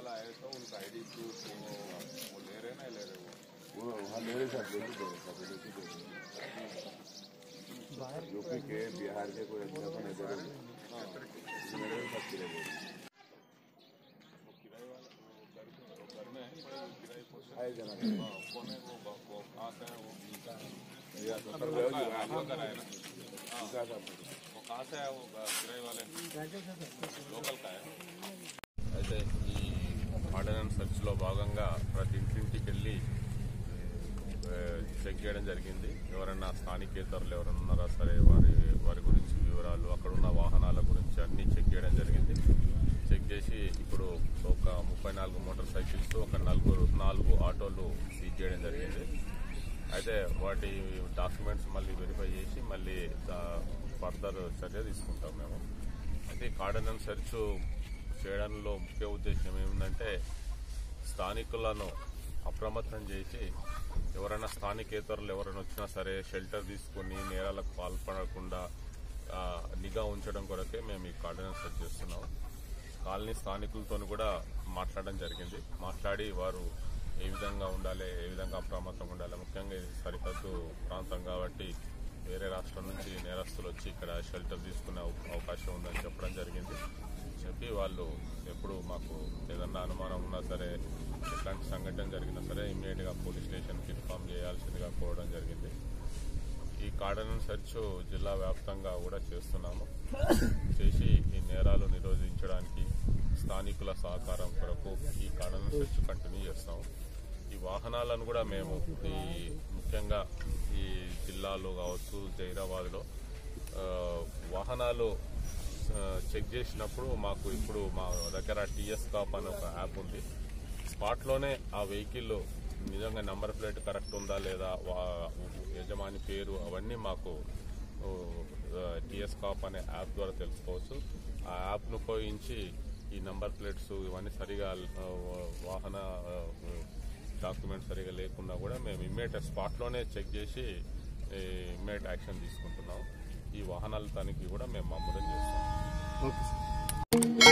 वाला आया था तो उनका आईडी प्रूफ वो ले रहे ना ले रहे वो। वो हाँ ले रहे सब ले रहे यूपी के बिहार के कोई अच्छा तो नहीं दे रहे हाँ। कौन हाँ, है। वो तो हाँ। वो आता है वो बीता है। कहाँ से है। वो किराए वाले। लोकल का है। ऐसे లో భాగంగా ప్రతి ఇంటింటికి వెళ్ళి చెక్ చేయడం జరిగింది. ఎవరైనా స్థానికేతరులు ఎవరైనా ఉన్నారా? సరే వారి వారి గురించి వివరాలు అక్కడ ఉన్న వాహనాల గురించి అన్ని చెక్ చేయడం జరిగింది. చెక్ చేసి ఇప్పుడు ఒక ముప్పై నాలుగు మోటార్ సైకిల్స్ ఒక నలుగురు నాలుగు ఆటోలు సీజ్ చేయడం జరిగింది. అయితే వాటి డాక్యుమెంట్స్ మళ్ళీ వెరిఫై చేసి మళ్ళీ ఫర్దర్ చర్య తీసుకుంటాం మేము. అయితే కార్డనెన్స్ సెర్చ్ చేయడంలో ముఖ్య ఉద్దేశం ఏమిటంటే స్థానికులను అప్రమత్తం చేసి ఎవరైనా స్థానికేతరులు ఎవరైనా వచ్చినా సరే షెల్టర్ తీసుకుని నేరాలకు పాల్పడకుండా నిఘా ఉంచడం కొరకే మేము ఈ కార్డినెన్స్ సెట్ చేస్తున్నాం. కాలనీ స్థానికులతో కూడా మాట్లాడడం జరిగింది. మాట్లాడి వారు ఏ విధంగా ఉండాలి ఏ విధంగా అప్రమత్తంగా ఉండాలి ముఖ్యంగా ఇది సరిహద్దు ప్రాంతం కాబట్టి వేరే రాష్ట్రం నుంచి నేరస్తులు వచ్చి ఇక్కడ షెల్టర్ తీసుకునే అవకాశం ఉందని చెప్పడం జరిగింది. చెప్పి వాళ్ళు ఎప్పుడు మాకు ఏదన్నా అనుమానం ఉన్నా సరే ఎట్లాంటి సంఘటన జరిగినా సరే ఇమ్మీడియట్గా పోలీస్ స్టేషన్కి ఇన్ఫార్మ్ చేయాల్సిందిగా కోరడం జరిగింది. ఈ కార్డనెన్స్ సెర్చ్ జిల్లా వ్యాప్తంగా కూడా చేస్తున్నాము. చేసి ఈ నేరాలు నిరోధించడానికి స్థానికుల సహకారం కొరకు ఈ కార్డనెన్స్ సెర్చ్ కంటిన్యూ చేస్తాము. ఈ వాహనాలను కూడా మేము ఈ ముఖ్యంగా ఈ జిల్లాలో కావచ్చు జైరాబాద్లో వాహనాలు చెక్ చేసినప్పుడు మాకు ఇప్పుడు మా దగ్గర టీఎస్ కాప్ అనే ఒక యాప్ ఉంది. స్పాట్లోనే ఆ వెహికల్ నిజంగా నెంబర్ ప్లేట్ కరెక్ట్ ఉందా లేదా వా- యజమాని పేరు అవన్నీ మాకు టీఎస్ కాప్ అనే యాప్ ద్వారా తెలుసుకోవచ్చు. ఆ యాప్ను ఉపయోగించి ఈ నంబర్ ప్లేట్స్ ఇవన్నీ సరిగా వాహన డాక్యుమెంట్ సరిగా లేకున్నా కూడా మేము ఇమ్మీడియట్ స్పాట్లోనే చెక్ చేసి ఇమ్మీడియట్ యాక్షన్ తీసుకుంటున్నాం. ఈ వాహనాల తనిఖీ కూడా మేము మామూలు చేస్తాం. ఓకే